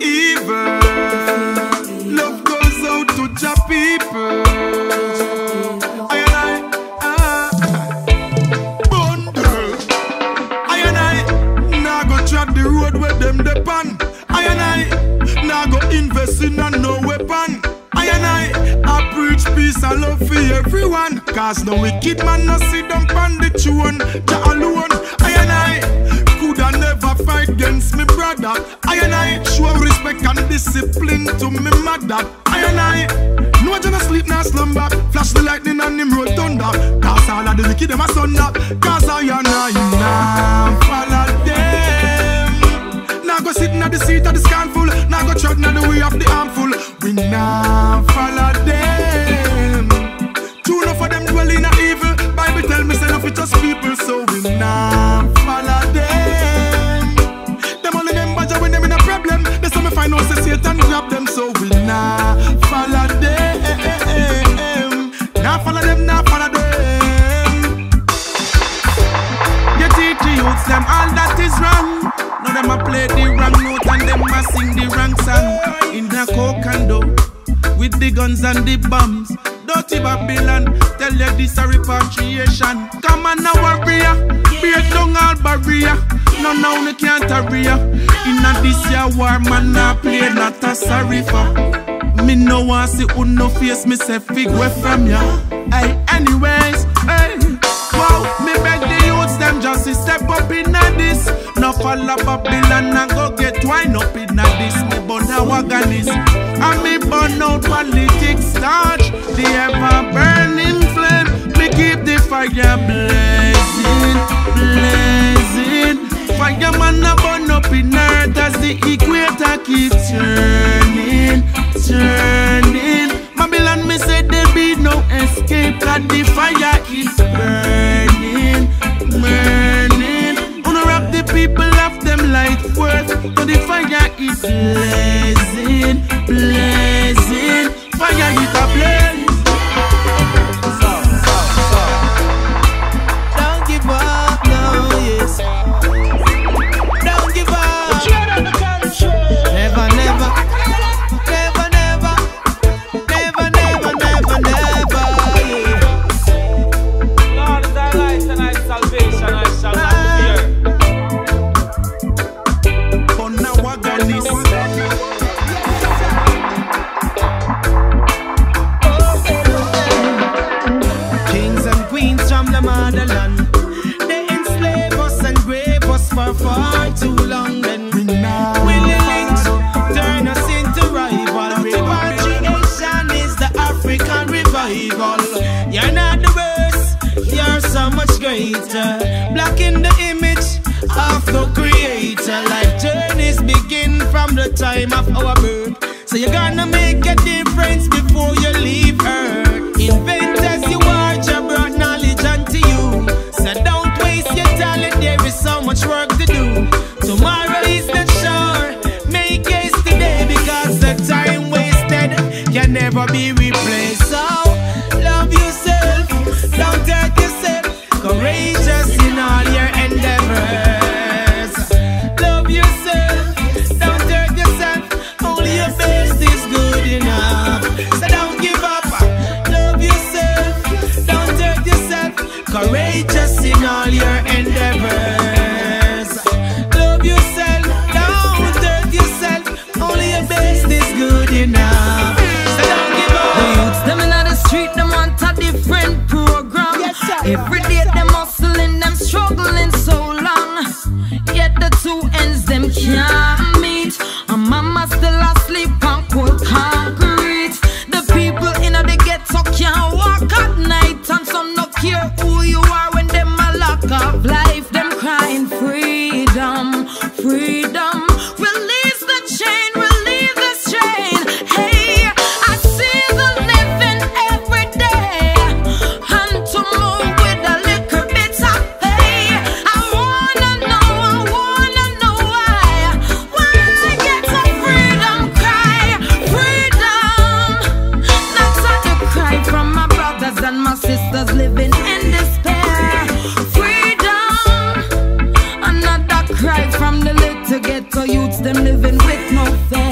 evil. Love goes out to Jah people. I and I, ah, bundle. I and I, nah go track the road where them depend. I and I, nah go invest in a no weapon. I and I, I preach peace and love for everyone. Cause no wicked man no sit down on the throne. Jah alone. I and I, fight against me brother. I and I, show respect and discipline to me mother. I and I, no one sleep nor slumber. Flash the lightning and him roll thunder. Cause all of the wicked them a sunder. Cause I and sing the wrong song. In and dough, with the guns and the bombs. Dirty Babylon, tell you this a repatriation. Come on now warrior, break down all barrier. No now me can't hurry. In a this year war man a play not a sorry for. Me no want see who no face me say fig way from ya. Hey, anyways, just step up in a this. No follow Babylon and go get wine up in a this. Me burn a wagonis and me fire is You're not the worst, you're so much greater. The image of the creator. Life journeys begin from the time of our birth. So you're gonna make a difference before you leave Earth. Inventors you are, Jah brought knowledge unto you. So don't waste your talent, there is so much work to do. Tomorrow is not sure. Make haste today because the time wasted can never be replaced. Every day them hustling, them struggling so long. Yet the two ends them can't meet. A mama still asleep on cold concrete. The people inna the ghetto can't walk at night, and some no care who you are when them a lock of life. Them crying freedom, freedom. youths them living with no fear.